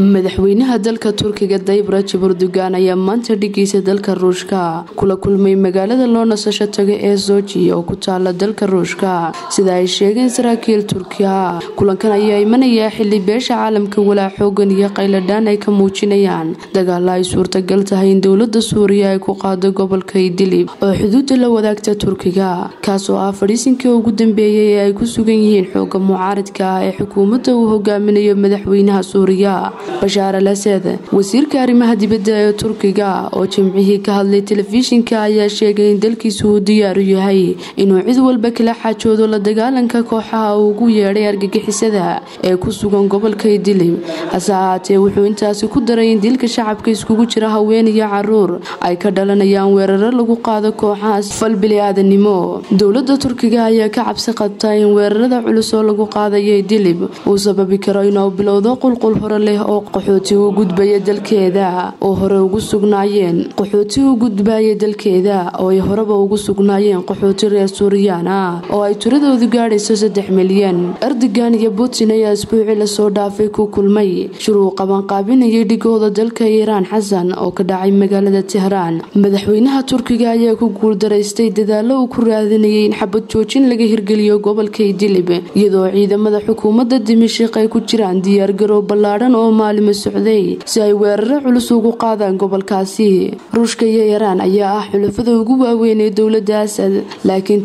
madaxweynaha dalka turkiga dayib rajab erdogan ayaa maanta dhigiisa dalka ruushka kula kulmay magaalada loo nasasho taga ee soji oo ku taala dalka ruushka. Sida ay sheegeen saraakiil turkiya kulankan ayaa imanayaa xili beesha caalamka walaa xoogan iyo qayladhaan ay ka muujinayaan. Dagaala ay suurtagal tahay in dowladda suuriya ay ku qaado gobolka idilib oo xuduuda la wadaagta turkiga kaasoo ah fadhiisinkii ugu dambeeyay ee ay ku sugan yihiin xooga mucaaridka ah ee xukuumadda uu hogaaminayo madaxweynaha suuriya bashaar al asad wasiirka arrimaha dibadda ee turkiga oo jimcihii ka hadlay telefishinka ayaa sheegay in dalkiisu uu diyaaru yahay inuu cid walba kala xaajoodo la dagaalanka kooxaha uu ugu yeedhay argagixisada ee ku sugan gobolka idilib hase ahaatee wuxuu intaasi ku daray in dilka shacabka iskugu jira haween iyo carruur ay ka dhalanayaan weeraro lagu qaado kooxahaas fal bili-aadanimo dowladda turkiga ayaa ka cabsi qabta in weerarada culus oo lagu qaadayo idilib uu sababi karo inuu bilowdo qulqul hore leh oo qaxooti u gudbaya dalkeeda oo hore ugu sugnaayeen. Qaxooti u gudbaya dalkeeda oo ay horeba ugu sugnaayeen qaxooti reer suuriyaan ah oo ay tiradoodu gaadhayso saddex milyan. Erdogan iyo putin ayaa isbuucii la soo dhaafay ku kulmay. Shiruu qabanqaabinayay dhigooda dalka iiraan xasan oo ka dhacay magaalada tehraan. Madaxweynaha turkiga ayaa ku guuldaraystay dadaalo uu ku raadinayay in xabad joojin laga hirgeliyo gobolka idilib iyadoo ciidamada xukuumadda dimashiq ay ku jiraan diyaargarow ballaadhan oo maalimo socday si ay weeraro culus ugu qaadaan gobolkaasi. Ruushka iyo iiraan ayaa ah xulafada ugu waaweyn ee dowladda asad. Laakiin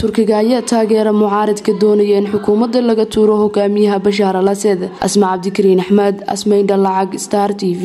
turkiga ayaa taageera mucaaridka doonaya in xukuumadda laga tuuro hogaamiyaha bashaar al asad asma cabdikariin axmed asmaindha lacag star t v